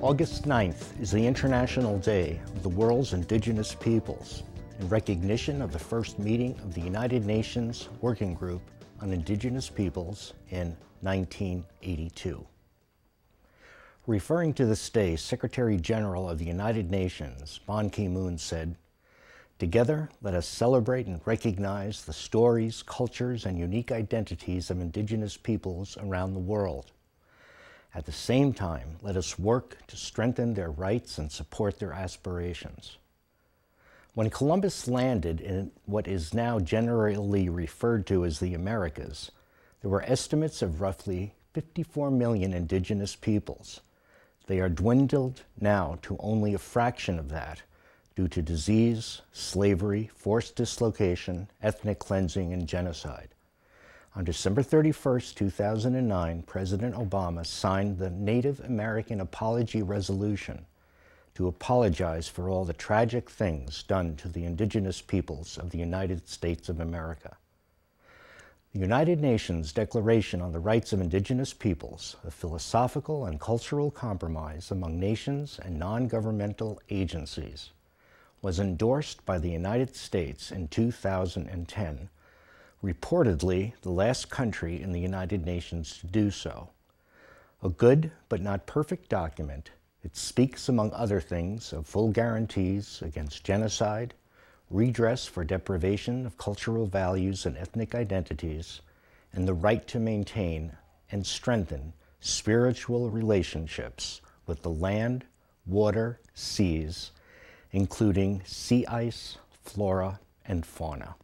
August 9th is the International Day of the World's Indigenous Peoples in recognition of the first meeting of the United Nations Working Group on Indigenous Peoples in 1982. Referring to this day, Secretary General of the United Nations, Ban Ki-moon said, Together, let us celebrate and recognize the stories, cultures, and unique identities of indigenous peoples around the world. At the same time, let us work to strengthen their rights and support their aspirations. When Columbus landed in what is now generally referred to as the Americas, there were estimates of roughly 54 million indigenous peoples. They are dwindled now to only a fraction of that due to disease, slavery, forced dislocation, ethnic cleansing, and genocide. On December 31, 2009, President Obama signed the Native American Apology Resolution to apologize for all the tragic things done to the indigenous peoples of the United States of America. The United Nations Declaration on the Rights of Indigenous Peoples, a philosophical and cultural compromise among nations and non-governmental agencies, was endorsed by the United States in 2010, reportedly the last country in the United Nations to do so. A good but not perfect document, it speaks, among other things, of full guarantees against genocide, redress for deprivation of cultural values and ethnic identities, and the right to maintain and strengthen spiritual relationships with the land, water, seas, including sea ice, flora, and fauna.